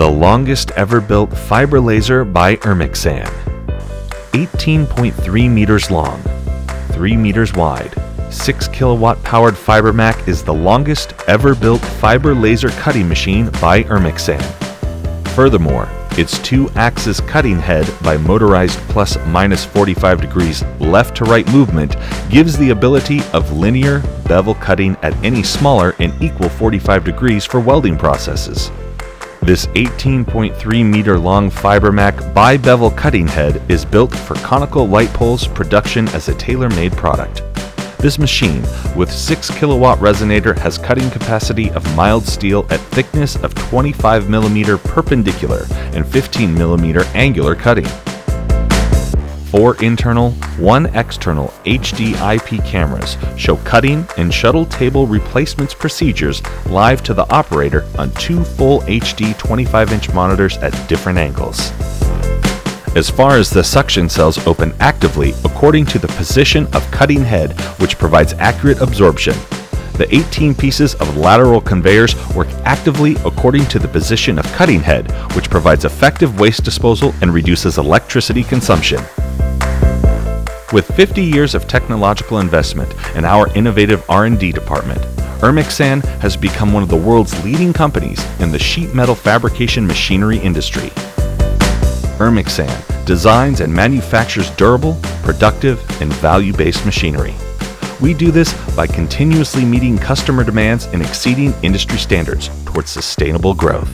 The longest ever built fiber laser by Ermaksan. 18.3 meters long, 3 meters wide, 6 kilowatt powered Fibermak is the longest ever built fiber laser cutting machine by Ermaksan. Furthermore, its two-axis cutting head by motorized plus minus 45 degrees left to right movement gives the ability of linear bevel cutting at any smaller and equal 45 degrees for welding processes. This 18.3 meter long Fibermak bi-bevel cutting head is built for Conical Light Poles production as a tailor-made product. This machine, with 6 kilowatt resonator, has cutting capacity of mild steel at thickness of 25mm perpendicular and 15mm angular cutting. Four internal, one external HDIP cameras show cutting and shuttle table replacements procedures live to the operator on two full HD 25 inch monitors at different angles. As far as the suction cells open actively according to the position of cutting head, which provides accurate absorption. The 18 pieces of lateral conveyors work actively according to the position of cutting head, which provides effective waste disposal and reduces electricity consumption. With 50 years of technological investment and our innovative R&D department, Ermaksan has become one of the world's leading companies in the sheet metal fabrication machinery industry. Ermaksan designs and manufactures durable, productive, and value-based machinery. We do this by continuously meeting customer demands and exceeding industry standards towards sustainable growth.